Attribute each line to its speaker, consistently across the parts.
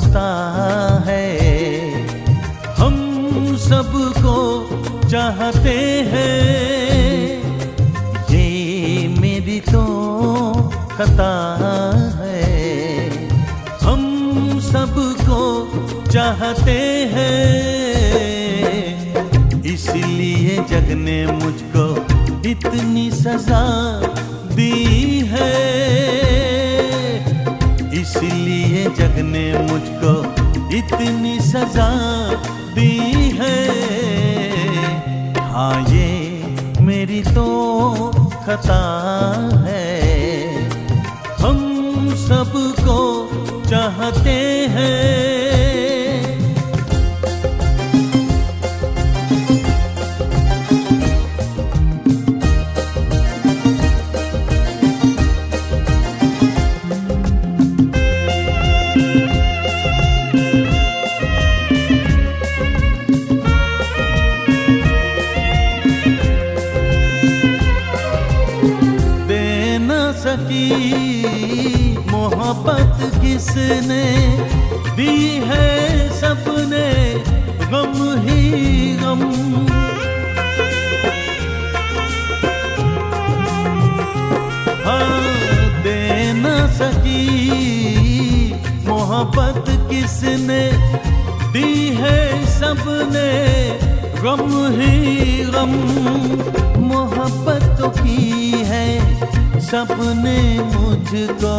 Speaker 1: खता है। हम सबको चाहते हैं। ये मेरी तो खता है। हम सबको चाहते हैं। इसलिए जग ने मुझको इतनी सजा दी है। इतनी सजा दी है। हाँ ये मेरी तो खता है। हम सबको चाहते हैं। दे न सकी मोहब्बत किसने दी है सपने गम ही गम। हाँ दे न सकी मोहब्बत किसने दी है सबने गम ही, गम मोहब्बत की है। सबने मुझको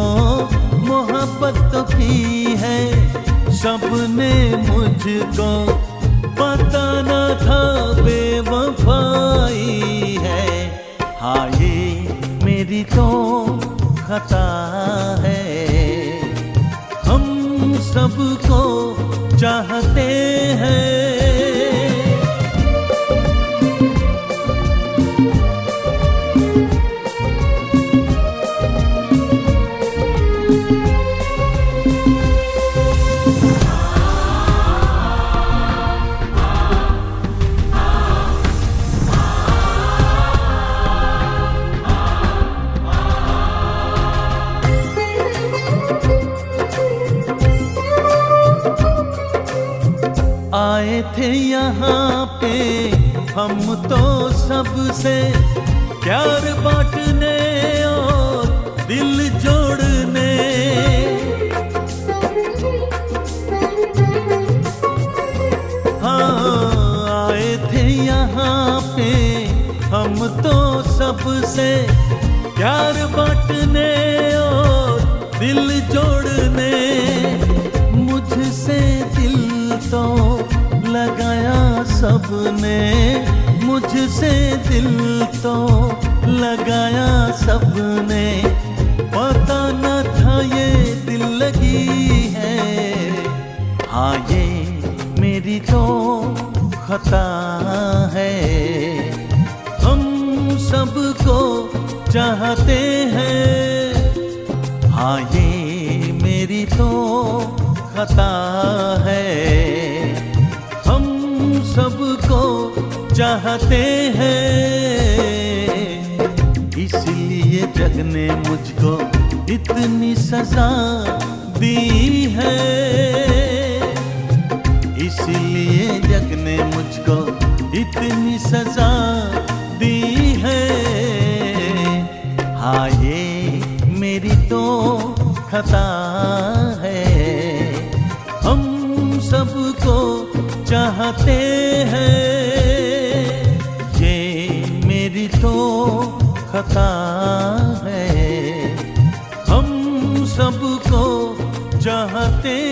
Speaker 1: मोहब्बत की है। सबने मुझको पता न था बेवफाई है। हाँ ये मेरी तो खता है। हम सबको चाहते आए थे यहाँ पे, हम तो सबसे प्यार बांटने और दिल जोड़ने। हाँ आए थे यहाँ पे, हम तो सबसे प्यार बांटने और दिल जोड़ने। सबने मुझसे दिल तो लगाया सबने। पता न था ये दिल लगी है। हाँ ये मेरी तो खता है। हम सबको चाहते हैं। हाँ ये मेरी तो खता है। सबको चाहते हैं। इसलिए जग ने मुझको इतनी सजा दी है। इसलिए जग ने मुझको इतनी सजा दी है। हाँ ये मेरी तो खता है। हम सबको चाहते हैं। ये मेरी तो खता है। हम सबको चाहते हैं